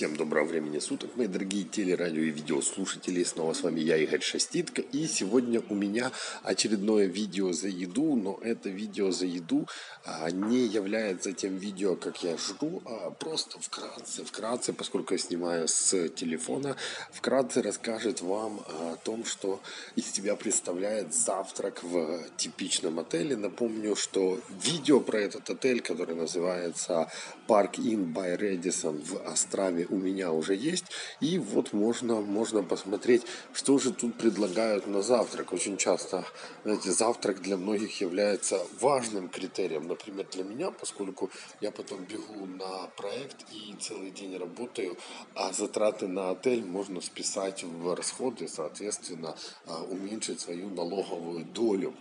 Всем доброго времени суток, мои дорогие телерадио и видеослушатели. Снова с вами я, Игорь Шаститко. И сегодня у меня очередное видео за еду, но это видео за еду а, не является тем видео, как я жду, а просто вкратце, вкратце, поскольку я снимаю с телефона, вкратце расскажет вам о том, что из себя представляет завтрак в типичном отеле. Напомню, что видео про этот отель, который называется Park Inn by Redison в Острове, у меня уже есть. И вот можно, можно посмотреть, что же тут предлагают на завтрак. Очень часто, знаете, завтрак для многих является важным критерием. Например, для меня, поскольку я потом бегу на проект и целый день работаю, а затраты на отель можно списать в расходы, соответственно, а, уменьшить свою налоговую долю.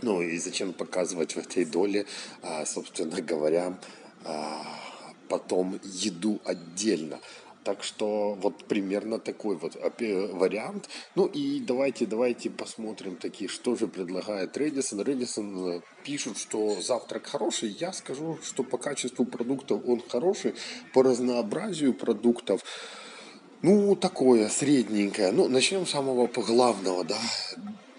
Ну и зачем показывать в этой доле, а, собственно говоря, а, потом еду отдельно. Так что вот примерно такой вот вариант. Ну и давайте, давайте посмотрим такие, что же предлагает Редисон. Редисон э, пишет, что завтрак хороший. Я скажу, что по качеству продуктов он хороший, по разнообразию продуктов. Ну, такое, средненькое. Ну, начнем с самого главного, да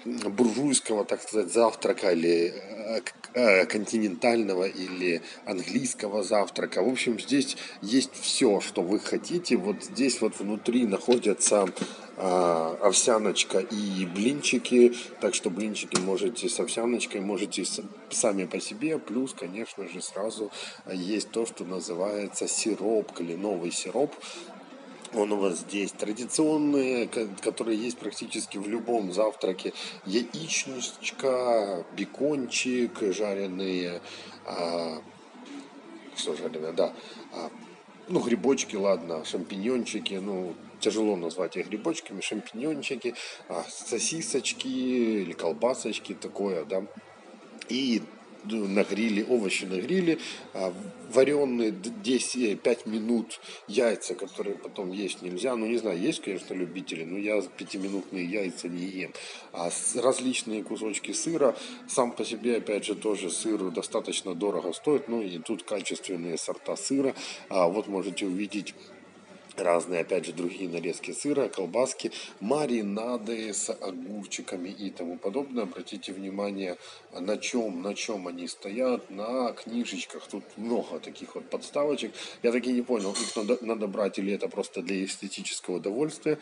буржуйского, так сказать, завтрака или э, э, континентального или английского завтрака. В общем, здесь есть все, что вы хотите. Вот здесь вот внутри находятся э, овсяночка и блинчики. Так что блинчики можете с овсяночкой, можете сами по себе. Плюс, конечно же, сразу есть то, что называется сироп, кленовый сироп он у вас здесь. Традиционные, которые есть практически в любом завтраке. Яичничка, бекончик, жареные, а, что жареное, да, а, ну, грибочки, ладно, шампиньончики, ну, тяжело назвать их грибочками, шампиньончики, а, сосисочки или колбасочки, такое, да. И на гриле, овощи на гриле, а, вареные 10, 5 минут яйца, которые потом есть нельзя. Ну, не знаю, есть, конечно, любители, но я пятиминутные яйца не ем. А различные кусочки сыра, сам по себе, опять же, тоже сыр достаточно дорого стоит, ну и тут качественные сорта сыра. А вот можете увидеть разные, опять же, другие нарезки сыра, колбаски, маринады с огурчиками и тому подобное. Обратите внимание, на чем, на чем они стоят, на книжечках. Тут много таких вот подставочек. Я так и не понял, их надо, надо брать или это просто для эстетического удовольствия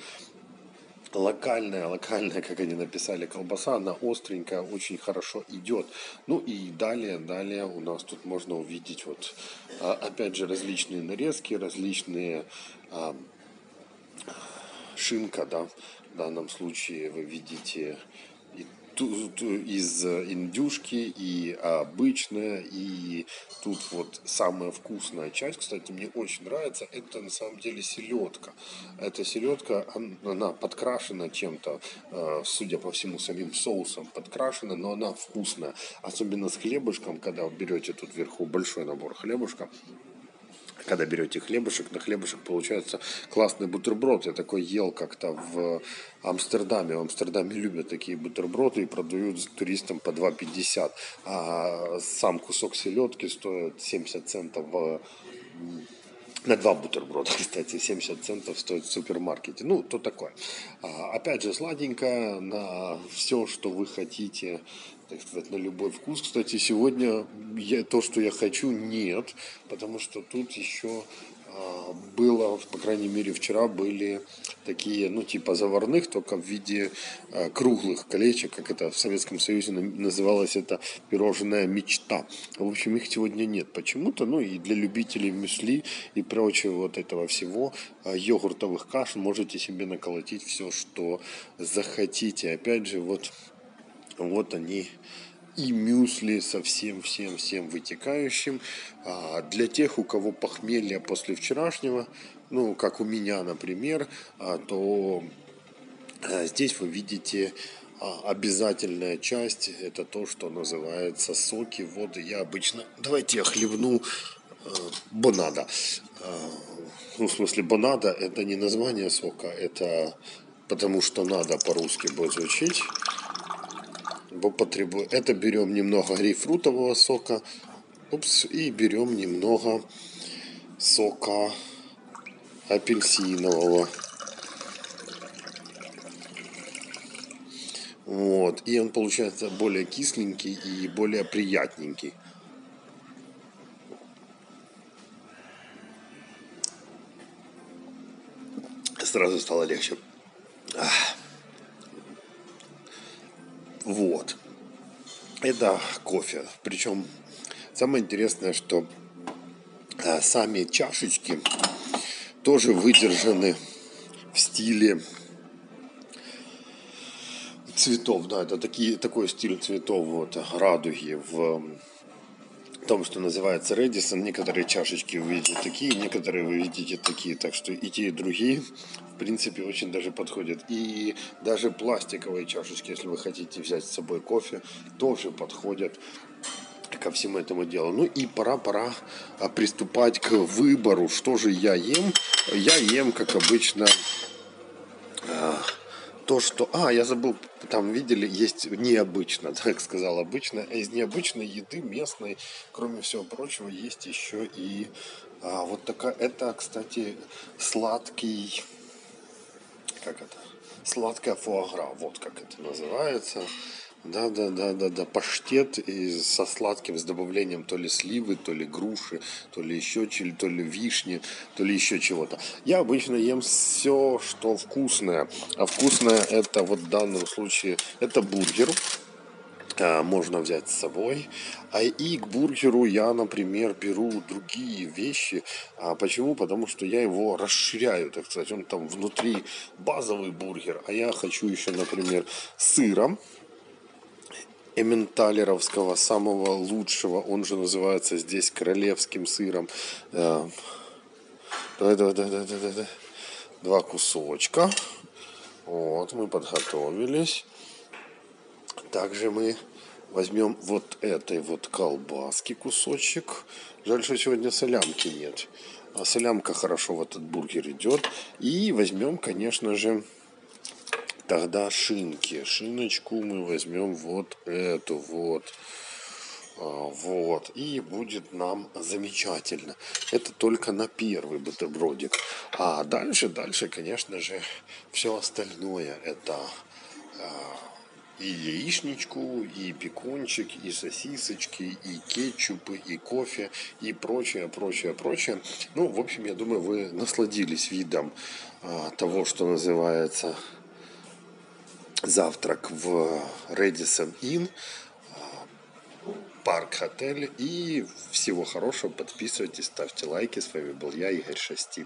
локальная, локальная, как они написали, колбаса, она остренькая, очень хорошо идет. Ну и далее, далее у нас тут можно увидеть вот, а, опять же, различные нарезки, различные а, шинка, да, в данном случае вы видите из индюшки и обычная, и тут вот самая вкусная часть, кстати, мне очень нравится, это на самом деле селедка. Эта селедка, она подкрашена чем-то, э, судя по всему, самим соусом подкрашена, но она вкусная. Особенно с хлебушком, когда вы берете тут вверху большой набор хлебушка, когда берете хлебушек, на хлебушек получается классный бутерброд. Я такой ел как-то в Амстердаме. В Амстердаме любят такие бутерброды и продают туристам по 2,50. А сам кусок селедки стоит 70 центов в на два бутерброда, кстати, 70 центов стоит в супермаркете. Ну, то такое. А, опять же, сладенькое на все, что вы хотите сказать, на любой вкус. Кстати, сегодня я, то, что я хочу, нет, потому что тут еще а, было, по крайней мере, вчера были такие, ну, типа заварных, только в виде а, круглых колечек, как это в Советском Союзе называлось, это пирожная мечта. В общем, их сегодня нет почему-то, ну, и для любителей мюсли и прочего вот этого всего, а, йогуртовых каш можете себе наколотить все, что захотите. Опять же, вот вот они и мюсли со всем, всем, всем вытекающим. А для тех, у кого похмелье после вчерашнего, ну, как у меня, например, а, то а, здесь вы видите а, обязательная часть, это то, что называется соки, воды. Я обычно, давайте я хлебну бонада. Ну, в смысле, бонада это не название сока, это потому что надо по-русски будет звучить потребую. Это берем немного грейпфрутового сока. Упс, и берем немного сока апельсинового. Вот. И он получается более кисленький и более приятненький. Сразу стало легче. Вот. Это кофе. Причем самое интересное, что а, сами чашечки тоже выдержаны в стиле цветов, да, это такие, такой стиль цветов вот, радуги в том, что называется Редисон. Некоторые чашечки вы видите такие, некоторые вы видите такие. Так что и те, и другие, в принципе, очень даже подходят. И даже пластиковые чашечки, если вы хотите взять с собой кофе, тоже подходят ко всему этому делу. Ну и пора, пора а, приступать к выбору, что же я ем. Я ем, как обычно, а, то, что... А, я забыл, там видели, есть необычно, так сказал обычно. Из необычной еды местной, кроме всего прочего, есть еще и а, вот такая... Это, кстати, сладкий... Как это? Сладкая фуагра, вот как это называется. Да, да, да, да, да. Паштет из, со сладким, с добавлением то ли сливы, то ли груши, то ли еще чили, то ли вишни, то ли еще чего-то. Я обычно ем все, что вкусное. А вкусное это вот в данном случае это бургер. А, можно взять с собой. А и к бургеру я, например, беру другие вещи. А почему? Потому что я его расширяю, так сказать. Он там внутри базовый бургер, а я хочу еще, например, сыром эменталеровского, самого лучшего, он же называется здесь королевским сыром. Давай, давай, давай, давай, давай, давай. Два кусочка. Вот, мы подготовились. Также мы возьмем вот этой вот колбаски кусочек. Жаль, что сегодня солямки нет. А солямка хорошо в этот бургер идет. И возьмем, конечно же, Тогда шинки. Шиночку мы возьмем вот эту вот. А, вот. И будет нам замечательно. Это только на первый бутербродик. А дальше, дальше, конечно же, все остальное. Это а, и яичничку, и бекончик, и сосисочки, и кетчупы, и кофе, и прочее, прочее, прочее. Ну, в общем, я думаю, вы насладились видом а, того, что называется завтрак в Редисон Inn, парк отель. И всего хорошего. Подписывайтесь, ставьте лайки. С вами был я, Игорь Шастин.